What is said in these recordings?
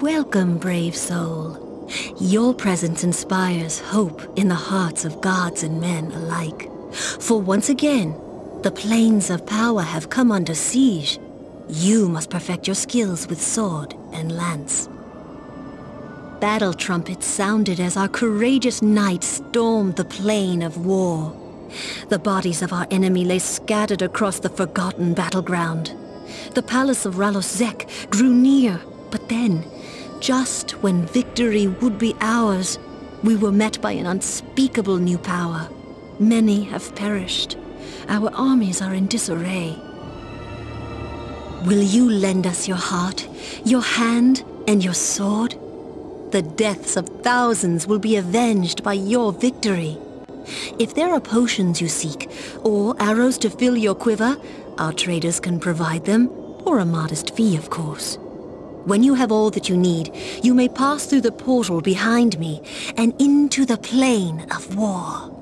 Welcome, brave soul. Your presence inspires hope in the hearts of gods and men alike. For once again, the planes of power have come under siege. You must perfect your skills with sword and lance. Battle trumpets sounded as our courageous knights stormed the plain of war. The bodies of our enemy lay scattered across the forgotten battleground. The palace of Rallos Zek drew near, but then, just when victory would be ours, we were met by an unspeakable new power. Many have perished. Our armies are in disarray. Will you lend us your heart, your hand, and your sword? The deaths of thousands will be avenged by your victory. If there are potions you seek, or arrows to fill your quiver, our traders can provide them, for a modest fee, of course. When you have all that you need, you may pass through the portal behind me and into the plane of war.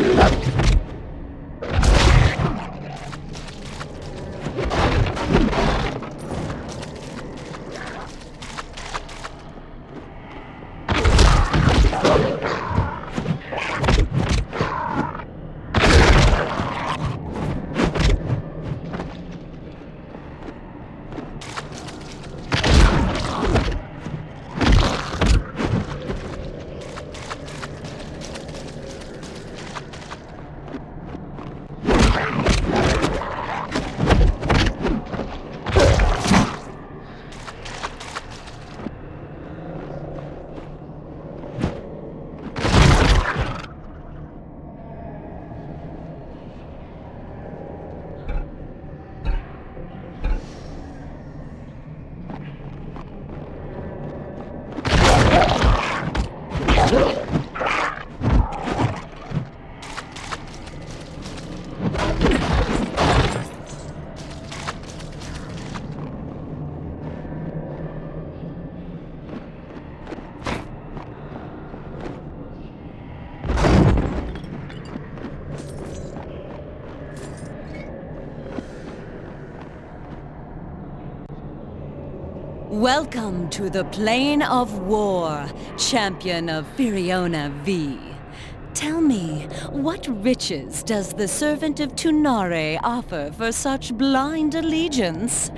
Love Welcome to the Plane of War, champion of Firiona Vie. Tell me, what riches does the servant of Tunare offer for such blind allegiance?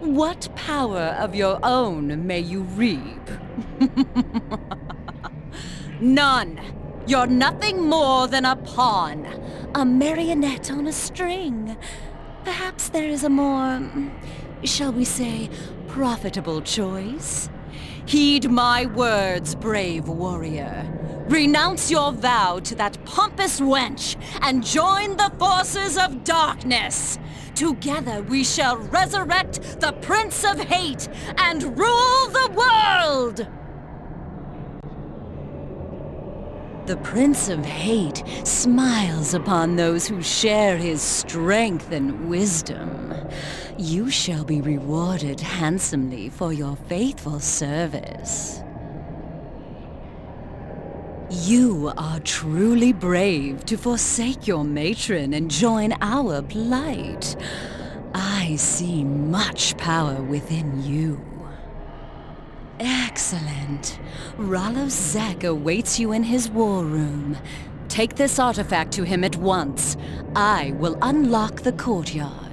What power of your own may you reap? None! You're nothing more than a pawn. A marionette on a string. Perhaps there is a more, shall we say, profitable choice? Heed my words, brave warrior. Renounce your vow to that pompous wench and join the forces of darkness. Together we shall resurrect the Prince of Hate and rule the world! The Prince of Hate smiles upon those who share his strength and wisdom. You shall be rewarded handsomely for your faithful service. You are truly brave to forsake your matron and join our plight. I see much power within you. Excellent. Rallos Zek awaits you in his war room. Take this artifact to him at once. I will unlock the courtyard.